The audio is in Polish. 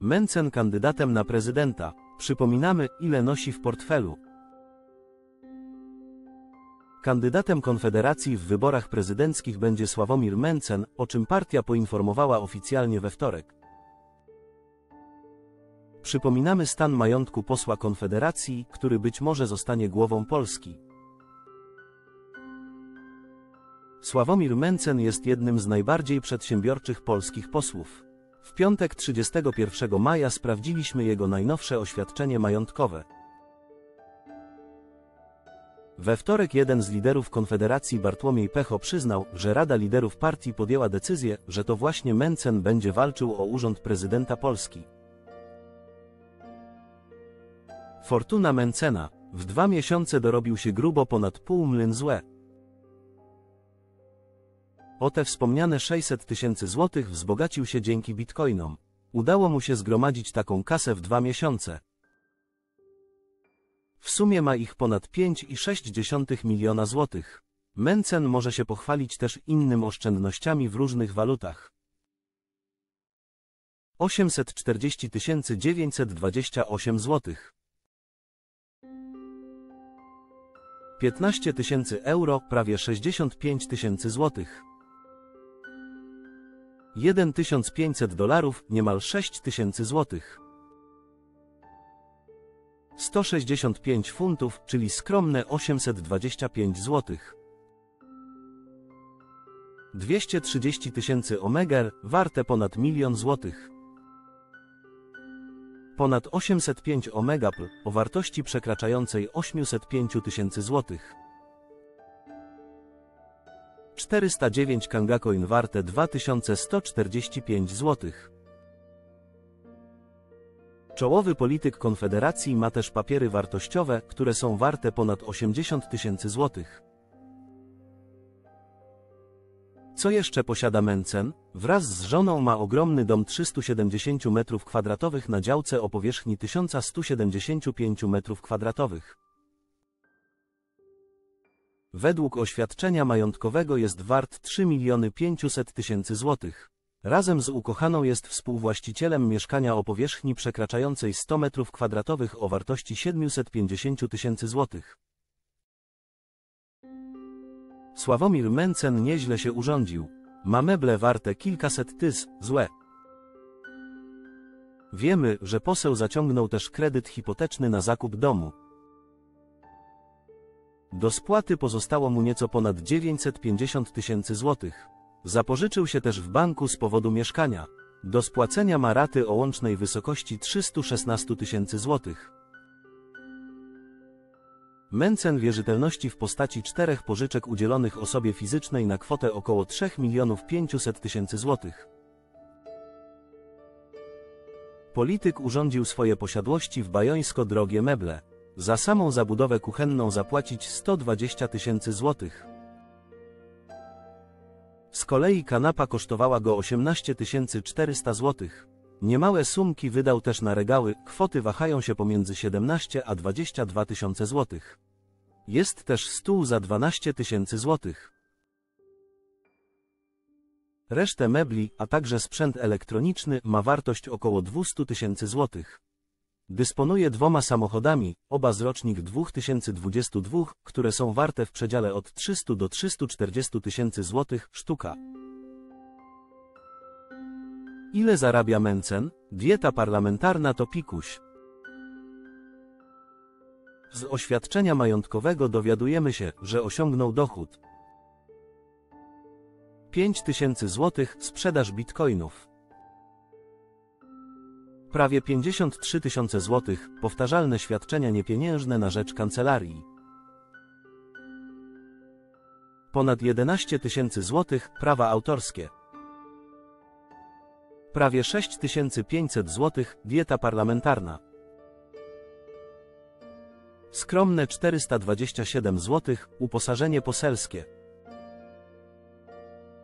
Mencen kandydatem na prezydenta. Przypominamy, ile nosi w portfelu. Kandydatem Konfederacji w wyborach prezydenckich będzie Sławomir Mencen, o czym partia poinformowała oficjalnie we wtorek. Przypominamy stan majątku posła Konfederacji, który być może zostanie głową Polski. Sławomir Mencen jest jednym z najbardziej przedsiębiorczych polskich posłów. W piątek 31 maja sprawdziliśmy jego najnowsze oświadczenie majątkowe. We wtorek jeden z liderów Konfederacji Bartłomiej Pecho przyznał, że Rada Liderów Partii podjęła decyzję, że to właśnie Mencen będzie walczył o urząd prezydenta Polski. Fortuna Mencena. W dwa miesiące dorobił się grubo ponad pół mlyn złe. O te wspomniane 600 tysięcy złotych wzbogacił się dzięki bitcoinom. Udało mu się zgromadzić taką kasę w dwa miesiące. W sumie ma ich ponad 5,6 miliona złotych. Mencen może się pochwalić też innym oszczędnościami w różnych walutach. 840 928 złotych. 15 tysięcy euro, prawie 65 tysięcy złotych. 1500 dolarów, niemal 6000 złotych. 165 funtów, czyli skromne 825 złotych. 230 tysięcy omegar, warte ponad milion złotych. Ponad 805 omegapl, o wartości przekraczającej 805 tysięcy złotych. 409 Kangacoin warte 2145 zł. Czołowy polityk Konfederacji ma też papiery wartościowe, które są warte ponad 80 tysięcy złotych. Co jeszcze posiada Mencen? Wraz z żoną ma ogromny dom 370 m2 na działce o powierzchni 1175 m2. Według oświadczenia majątkowego jest wart 3 miliony 500 tysięcy złotych. Razem z ukochaną jest współwłaścicielem mieszkania o powierzchni przekraczającej 100 m2 o wartości 750 tysięcy złotych. Sławomir Mencen nieźle się urządził. Ma meble warte kilkaset tys, złe. Wiemy, że poseł zaciągnął też kredyt hipoteczny na zakup domu. Do spłaty pozostało mu nieco ponad 950 tysięcy złotych. Zapożyczył się też w banku z powodu mieszkania. Do spłacenia ma raty o łącznej wysokości 316 tysięcy złotych. Mencen wierzytelności w postaci czterech pożyczek udzielonych osobie fizycznej na kwotę około 3 milionów 500 tysięcy złotych. Polityk urządził swoje posiadłości w bajońsko drogie meble. Za samą zabudowę kuchenną zapłacić 120 tysięcy złotych. Z kolei kanapa kosztowała go 18 400 złotych. Niemałe sumki wydał też na regały, kwoty wahają się pomiędzy 17 a 22 tysiące złotych. Jest też stół za 12 tysięcy złotych. Resztę mebli, a także sprzęt elektroniczny ma wartość około 200 tysięcy złotych. Dysponuje dwoma samochodami, oba z rocznik 2022, które są warte w przedziale od 300 do 340 tysięcy złotych sztuka. Ile zarabia Mencen? Dieta parlamentarna to pikuś. Z oświadczenia majątkowego dowiadujemy się, że osiągnął dochód 5 tysięcy złotych sprzedaż bitcoinów. Prawie 53 tysiące złotych, powtarzalne świadczenia niepieniężne na rzecz kancelarii. Ponad 11 tysięcy złotych, prawa autorskie. Prawie 6500 złotych, dieta parlamentarna. Skromne 427 złotych, uposażenie poselskie.